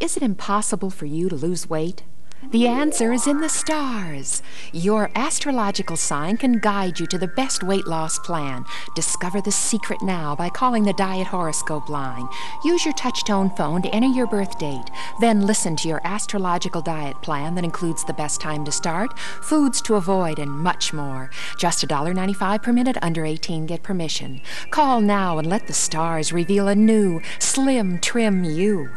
Is it impossible for you to lose weight? The answer is in the stars. Your astrological sign can guide you to the best weight loss plan. Discover the secret now by calling the Diet Horoscope line. Use your touchtone phone to enter your birth date. Then listen to your astrological diet plan that includes the best time to start, foods to avoid, and much more. Just $1.95 per minute under 18 get permission. Call now and let the stars reveal a new, slim, trim you.